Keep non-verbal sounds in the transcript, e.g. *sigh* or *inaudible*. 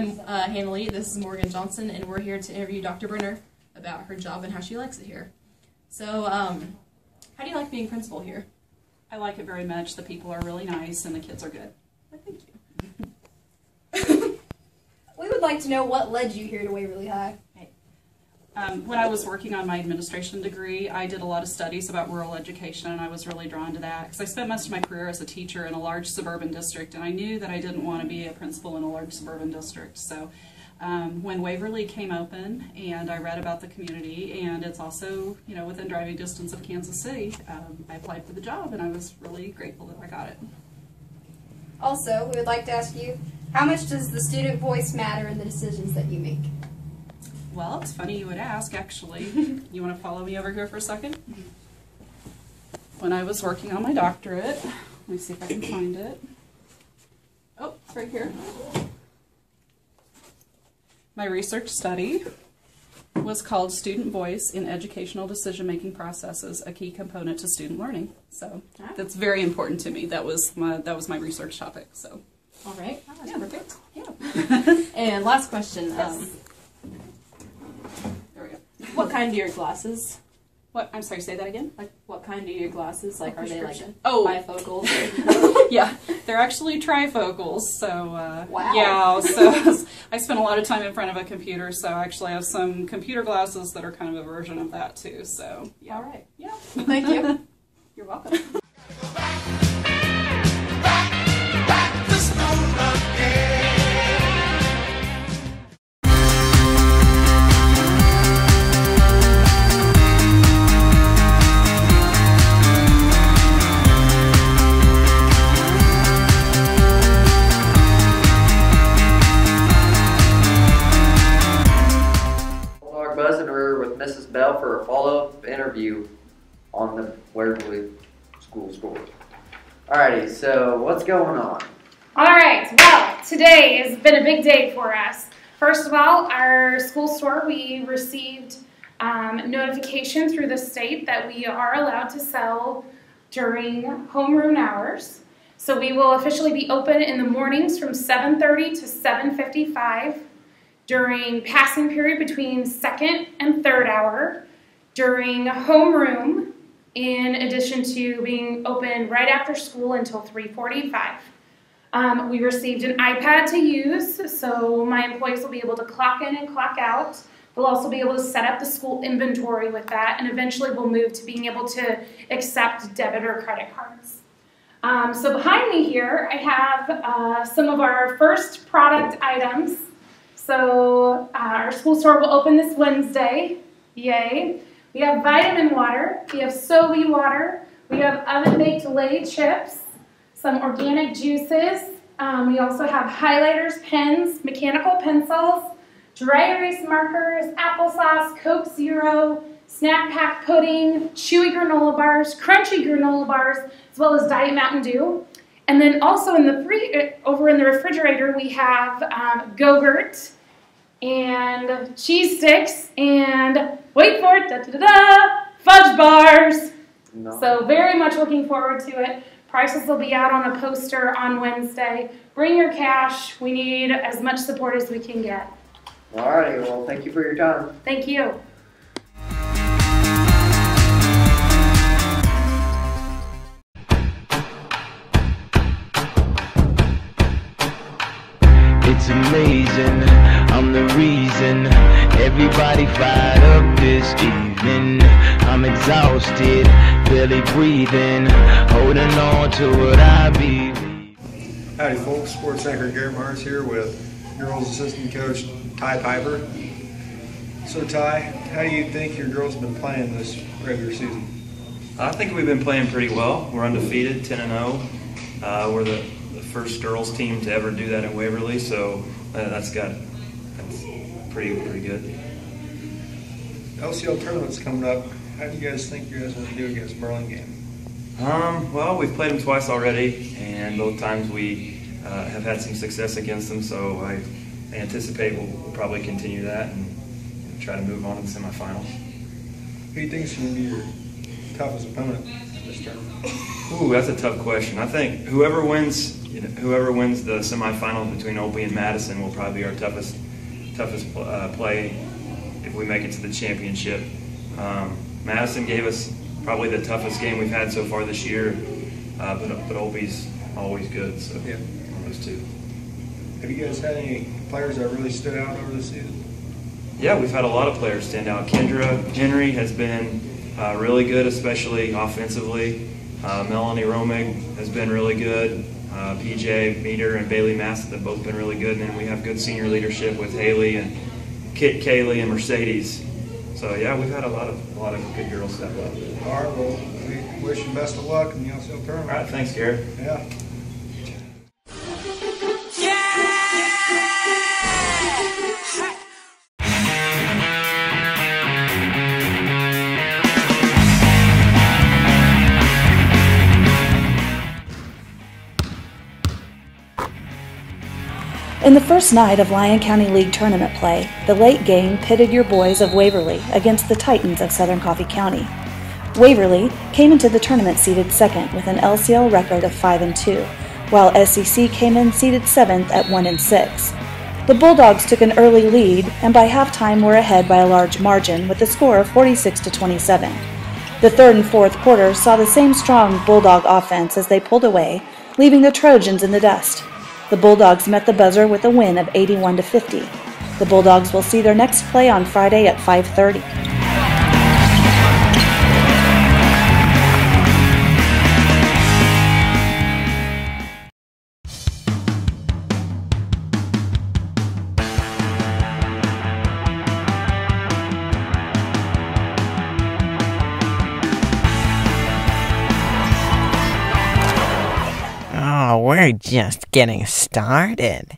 Hannah Lee. This is Morgan Johnson, and we're here to interview Dr. Brenner about her job and how she likes it here. So, um, how do you like being principal here? I like it very much. The people are really nice and the kids are good. Well, thank you. *laughs* We would like to know what led you here to Waverly High. Um, when I was working on my administration degree, I did a lot of studies about rural education and I was really drawn to that because I spent most of my career as a teacher in a large suburban district and I knew that I didn't want to be a principal in a large suburban district. So um, when Waverly came open and I read about the community and it's also, you know, within driving distance of Kansas City, um, I applied for the job and I was really grateful that I got it. Also, we would like to ask you, how much does the student voice matter in the decisions that you make? Well, it's funny you would ask, actually. *laughs* you want to follow me over here for a second? When I was working on my doctorate, let me see if I can find it. Oh, it's right here. My research study was called Student Voice in Educational Decision Making Processes, a key component to student learning. So that's very important to me. That was my that was my research topic. So All right. Oh, that's Yeah. perfect. Yeah. *laughs* *laughs* and last question. Um, we go. What kind are your glasses? What I'm sorry, say that again? Like, what kind are your glasses? Like, are they like Oh. bifocals? *laughs* yeah, they're actually trifocals. So uh, Wow. yeah, so *laughs* I spent a lot of time in front of a computer. So I actually have some computer glasses that are kind of a version of that too. So yeah, All right. yeah, Thank you. *laughs* you're welcome. Mrs. Bell for a follow-up interview on the Waverly School Score. Alrighty, so what's going on? All right, well, today has been a big day for us. First of all, our school store, we received um, notification through the state that we are allowed to sell during homeroom hours. So we will officially be open in the mornings from 7:30 to 7:55 during passing period between second and third hour, during homeroom, in addition to being open right after school until 3:45. Um, we received an iPad to use, so my employees will be able to clock in and clock out. They'll also be able to set up the school inventory with that, and eventually we'll move to being able to accept debit or credit cards. Um, so behind me here, I have uh, some of our first product items. So uh, our school store will open this Wednesday. Yay! We have vitamin water. We have Sobe water. We have oven baked lay chips some organic juices. Um, we also have highlighters, pens, mechanical pencils, dry erase markers, applesauce, Coke Zero, snack pack pudding, chewy granola bars, crunchy granola bars, as well as Diet Mountain Dew. And then also in the free, over in the refrigerator, we have um, Go-Gurt and cheese sticks and wait for it, da da da da, fudge bars. No. So very much looking forward to it. Prices will be out on a poster on Wednesday. Bring your cash. We need as much support as we can get. Alrighty, well, thank you for your time. Thank you. It's amazing, I'm the reason everybody fired up this evening. I'm exhausted, barely breathing, holding on to what I believe. Howdy folks, sports anchor Gary Mars here with girls assistant coach Ty Piper. So Ty, how do you think your girls have been playing this regular season? I think we've been playing pretty well. We're undefeated, 10 and 0. Uh, we're the, the first girls team to ever do that in Waverly, so uh, that's got that's pretty pretty good. LCL tournament's coming up. How do you guys think you guys are going to do against Burlingame? Um, well, we've played them twice already, and both times we uh, have had some success against them. So I anticipate we'll, we'll probably continue that and try to move on to the semifinals. Who do you think is going to be your toughest opponent this tournament? Ooh, that's a tough question. I think whoever wins, you know, whoever wins the semifinals between Olpe and Madison will probably be our toughest toughest pl- uh, play if we make it to the championship. Um, Madison gave us probably the toughest game we've had so far this year, uh, but but Olpe's always good. So Yeah. those two. Have you guys had any players that really stood out over the season? Yeah, we've had a lot of players stand out. Kendra Henry has been uh, really good, especially offensively. Uh, Melanie Romig has been really good. Uh, PJ Meter and Bailey Massett have both been really good. And then we have good senior leadership with Haley and Kit Kaylee and Mercedes. So yeah, we've had a lot of a lot of good girls step up. All right, well, we wish you best of luck in the LCL All tournament. right, thanks, Garrett. Yeah. In the first night of Lyon County League tournament play, the late game pitted your boys of Waverly against the Titans of Southern Coffey County. Waverly came into the tournament seeded second with an LCL record of 5 and 2, while SEC came in seeded seventh at 1 and 6. The Bulldogs took an early lead and by halftime were ahead by a large margin with a score of 46 to 27. The third and fourth quarters saw the same strong Bulldog offense as they pulled away, leaving the Trojans in the dust. The Bulldogs met the buzzer with a win of 81 to 50. The Bulldogs will see their next play on Friday at 5:30. We're just getting started.